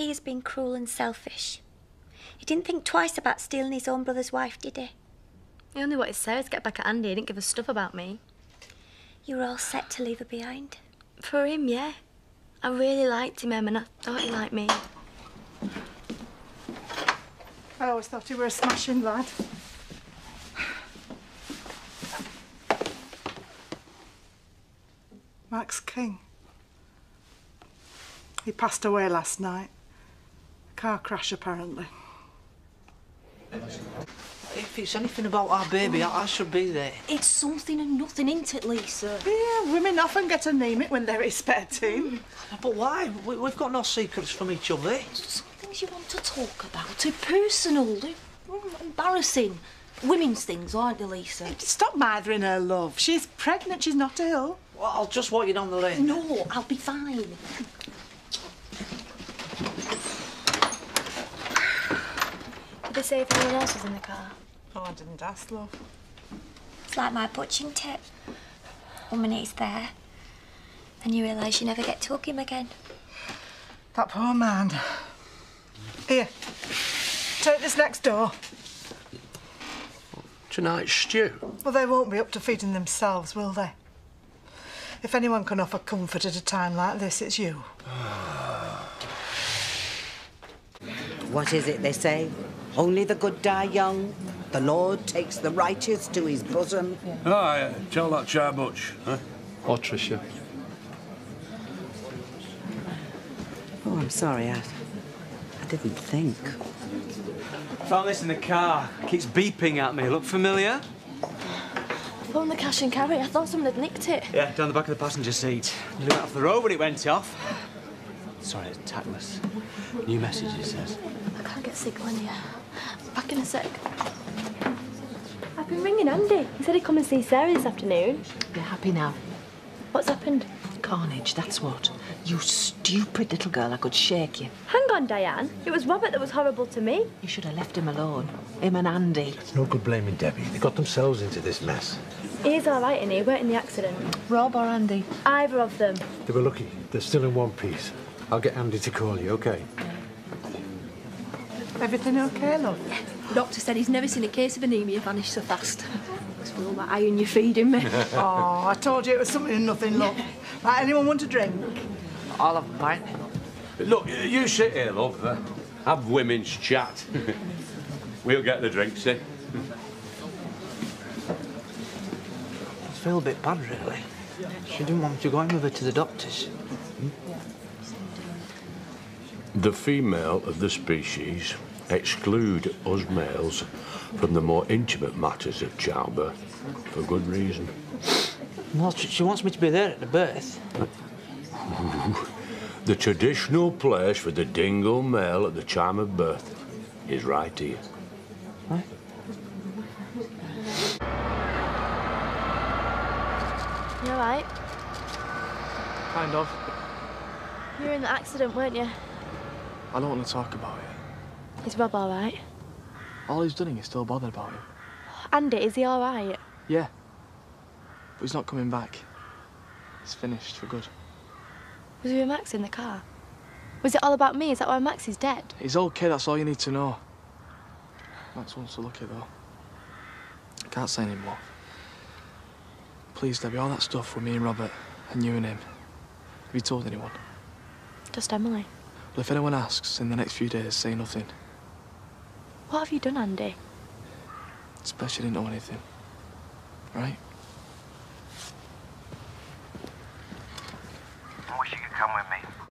He has been cruel and selfish. He didn't think twice about stealing his own brother's wife, did he? He only wanted Sarah to get back at Andy. He didn't give a stuff about me. You were all set to leave her behind. For him, yeah. I really liked him, Em, and I thought he liked me. I always thought you were a smashing lad. Max King. He passed away last night. Car crash, apparently. If it's anything about our baby, I, I should be there. It's something and nothing, isn't it, Lisa? Yeah, women often get to name it when they're expecting. spare. But why? We, we've got no secrets from each other. Some things you want to talk about, too personal, too mm, embarrassing. Women's things, aren't they, Lisa? Stop mothering her, love. She's pregnant, she's not ill. Well, I'll just walk you down the lane. No, I'll be fine. Did they say if anyone else was in the car? Oh, I didn't ask, love. It's like my butching tip. One minute he's there, and you realise you never get to hug him again. That poor man. Here, take this next door. Tonight's stew. Well, they won't be up to feeding themselves, will they? If anyone can offer comfort at a time like this, it's you. What is it they say? Only the good die young. The Lord takes the righteous to his bosom. Aye, tell that child much, huh? Or Tricia. Oh, I'm sorry, I, I didn't think. Found this in the car. Keeps beeping at me. Look familiar? Phone the cash and carry. I thought someone had nicked it. Yeah, down the back of the passenger seat. Nearly went off the road when it went off. Sorry, it's tactless. New message, it says. I can't get signal in here. Back in a sec. I've been ringing Andy. He said he'd come and see Sarah this afternoon. You're happy now. What's happened? Carnage, that's what. You stupid little girl, I could shake you. Hang on, Diane. It was Robert that was horrible to me. You should have left him alone. Him and Andy. It's no good blaming Debbie. They got themselves into this mess. He's all right, and he weren't in the accident. Rob or Andy? Either of them. They were lucky. They're still in one piece. I'll get Andy to call you, okay? Everything okay, love? The doctor said he's never seen a case of anemia vanish so fast. It's for all that iron you're feeding me. oh, I told you it was something and nothing, love. Right, anyone want a drink? I'll have a pint. Look, you sit here, love. Uh, have women's chat. we'll get the drinks, eh? I feel a bit bad, really. She didn't want me to go in with her to the doctors. The female of the species exclude us males from the more intimate matters of childbirth for good reason. Well, she she wants me to be there at the birth. The traditional place for the Dingle male at the time of birth is right here. Right? You all right? Kind of. You were in the accident, weren't you? I don't want to talk about it. Is Rob all right? All he's doing is still bothered about it. Andy, is he all right? Yeah. But he's not coming back. It's finished for good. Was you with Max in the car? Was it all about me? Is that why Max is dead? He's okay, that's all you need to know. Max wants to look it though. I can't say anymore. Please, Debbie, all that stuff with me and Robert and you and him. Have you told anyone? Just Emily. Well, if anyone asks in the next few days, say nothing. What have you done, Andy? It's best you didn't know anything. Right?